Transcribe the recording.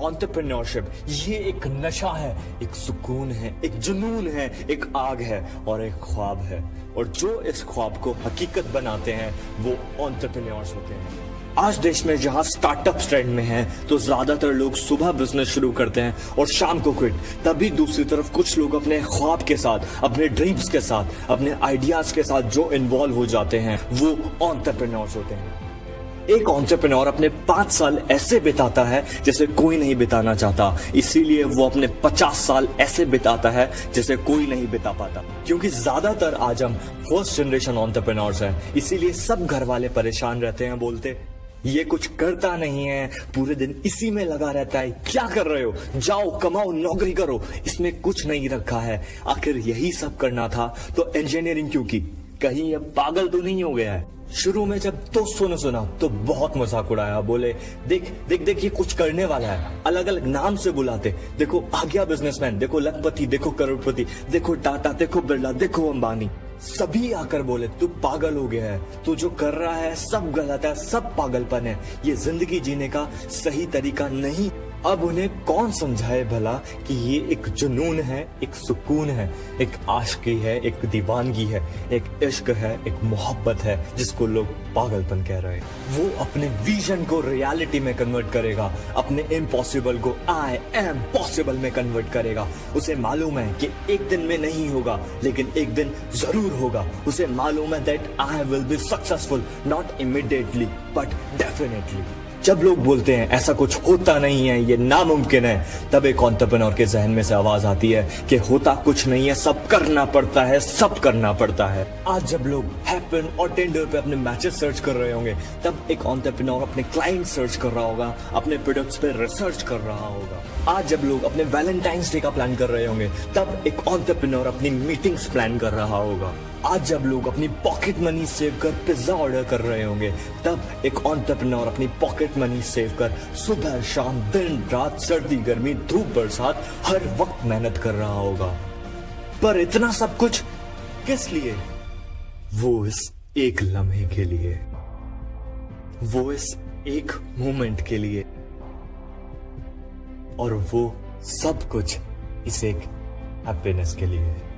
Entrepreneurship ये एक नशा है, एक सुकून है, एक जुनून है, एक आग है और एक ख्वाब है। और जो इस ख्वाब को हकीकत बनाते हैं, वो ऑन्टरप्रेन्योर्स होते हैं। आज देश में जहाँ स्टार्टअप ट्रेंड में है तो ज़्यादातर लोग सुबह बिज़नेस शुरू करते हैं और शाम को क्विट तभी दूसरी तरफ़ कुछ लोग अपने ख्वाब के साथ, अपने ड्रीम्स के साथ, अपने आइडियाज़ के साथ जो इन्वॉल्व हो जाते हैं, वो ऑन्टरप्रेन्योर्स होते हैं। एक ऑन्टरप्रेन्योर अपने पाँच साल ऐसे बिताता है जैसे कोई नहीं बिताना चाहता। इसीलिए वो अपने पचास साल ऐसे बिताता है जैसे कोई नहीं बिता पाता। क्योंकि ज़्यादातर आज हम फ़र्स्ट जनरेशन ऑन्टरप्रेन्योर्स हैं। इसीलिए सब घर वाले परेशान रहते हैं, बोलते, ये कुछ करता नहीं है, पूरे दिन इसी में लगा रहता है, क्या कर रहे हो? जाओ, कमाओ, नौकरी करो। इसमें कुछ नहीं रखा है। आखिर यही सब करना था। तो इंजीनियरिंग क्यों की? कहीं ये पागल तो नहीं हो गया है। शुरू में जब दोस्तों ने सुना तो बहुत मज़ाक उड़ाया। बोले, देख देख देख, ये कुछ करने वाला है। अलग अलग नाम से बुलाते। देखो आ गया बिजनेसमैन देखो लखपति, देखो करोड़पति, देखो टाटा, देखो बिरला, देखो अंबानी। सभी आकर बोले, तू पागल हो गया है। तू जो कर रहा है, सब गलत है, सब पागलपन है। ये ज़िंदगी जीने का सही तरीका नहीं अब उन्हें कौन समझाए भला कि ये एक जुनून है, एक सुकून है, एक आशकी है, एक दीवानगी है, एक इश्क है, एक मोहब्बत है, जिसको लोग पागलपन कह रहे हैं। वो अपने विजन को रियलिटी में कन्वर्ट करेगा, अपने इम्पॉसिबल को आई एम पॉसिबल में कन्वर्ट करेगा। उसे मालूम है कि एक दिन में नहीं होगा, लेकिन एक दिन ज़रूर होगा। उसे मालूम है that I will be successful not immediately but definitely जब लोग बोलते हैं, ऐसा कुछ होता नहीं है, ये नामुमकिन है, तब एक ऑन्टरप्रेन्योर के जहन में से आवाज़ आती है कि होता कुछ नहीं है, सब करना पड़ता है, सब करना पड़ता है। आज जब लोग हैपन और टेंडर पे अपने मैचेस सर्च कर रहे होंगे, तब एक ऑन्टरप्रेन्योर अपने क्लाइंट सर्च कर रहा होगा, अपने प्रोडक्ट्स पे रिसर्च कर रहा होगा। आज जब लोग अपने वैलेंटाइंस डे का प्लान कर रहे होंगे, तब एक ऑन्टरप्रेन्योर अपनी मीटिंग्स प्लान कर रहा होगा। आज जब लोग अपनी पॉकेट मनी सेव कर पिज्जा ऑर्डर कर रहे होंगे, तब एक ऑन्टरप्रेन्योर अपनी पॉकेट मनी सेव कर सुबह, शाम, दिन, रात, सर्दी, गर्मी, धूप, बरसात हर वक्त मेहनत कर रहा होगा। पर इतना सब कुछ किस लिए? वो इस एक लम्हे के लिए। वो इस एक मोमेंट के लिए। और वो सब कुछ इस एक हैप्पीनेस के लिए।